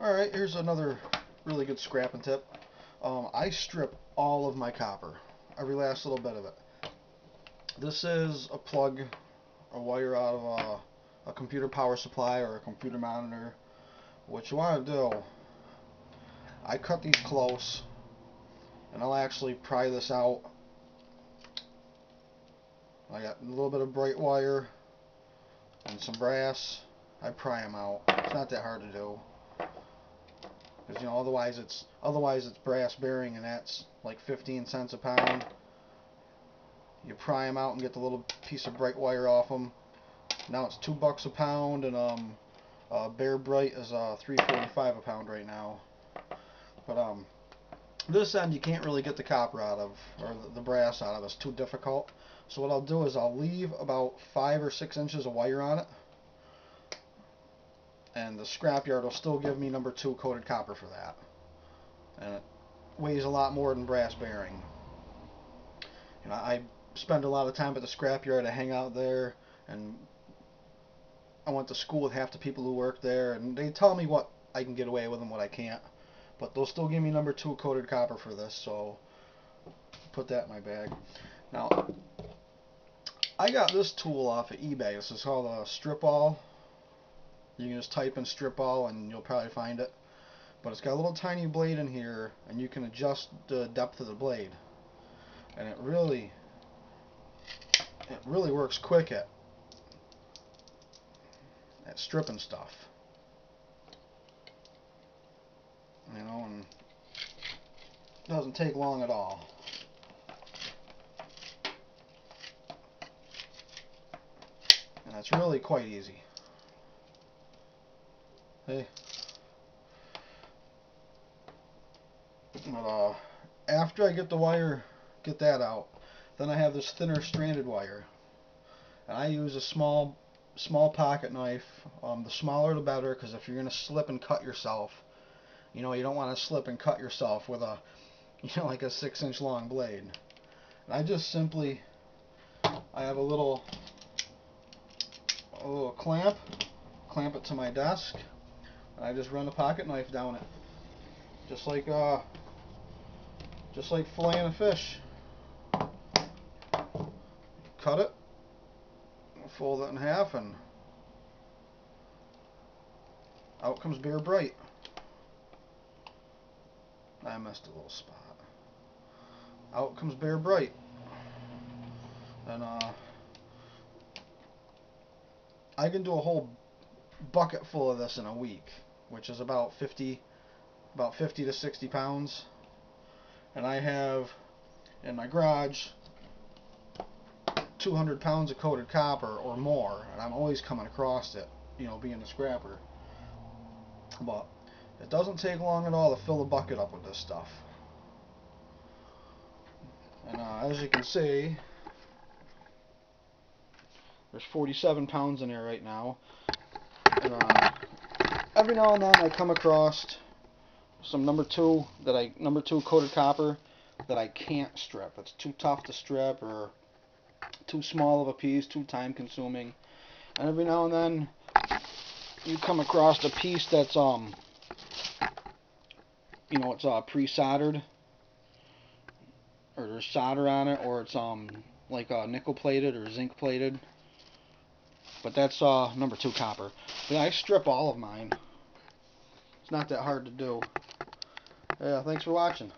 Alright, here's another really good scrapping tip. Um, I strip all of my copper, every last little bit of it. This is a plug, a wire out of a, a computer power supply or a computer monitor. What you want to do, I cut these close, and I'll actually pry this out. I got a little bit of bright wire and some brass. I pry them out. It's not that hard to do. Because you know, otherwise it's otherwise it's brass bearing, and that's like 15 cents a pound. You pry them out and get the little piece of bright wire off them. Now it's two bucks a pound, and um, uh, Bare Bright is uh 3.45 a pound right now. But um, this end you can't really get the copper out of, or the brass out of. It's too difficult. So what I'll do is I'll leave about five or six inches of wire on it and the scrapyard will still give me number two coated copper for that. And it weighs a lot more than brass bearing. You know, I spend a lot of time at the scrapyard. I hang out there, and I went to school with half the people who work there, and they tell me what I can get away with and what I can't. But they'll still give me number two coated copper for this, so put that in my bag. Now, I got this tool off of eBay. This is called a strip awl you can just type in strip all and you'll probably find it. But it's got a little tiny blade in here and you can adjust the depth of the blade. And it really it really works quick at at stripping stuff. You know, and it doesn't take long at all. And it's really quite easy. Hey. But, uh, after I get the wire, get that out, then I have this thinner stranded wire. And I use a small small pocket knife. Um, the smaller the better, because if you're going to slip and cut yourself, you know, you don't want to slip and cut yourself with a, you know, like a six inch long blade. And I just simply, I have a little, a little clamp, clamp it to my desk. I just run a pocket knife down it. Just like uh just like filleting a fish. Cut it, fold it in half and out comes Bare Bright. I missed a little spot. Out comes Bare Bright. And uh I can do a whole bucket full of this in a week which is about 50 about 50 to 60 pounds. And I have in my garage 200 pounds of coated copper or more and I'm always coming across it you know being a scrapper. But it doesn't take long at all to fill a bucket up with this stuff. And uh, as you can see there's 47 pounds in there right now. And, uh, every now and then I come across some number two that I number two coated copper that I can't strip. It's too tough to strip or too small of a piece, too time consuming. And every now and then you come across a piece that's um you know it's uh pre-soldered or there's solder on it or it's um like uh, nickel plated or zinc plated but that's uh number two copper but I strip all of mine not that hard to do. Yeah, thanks for watching.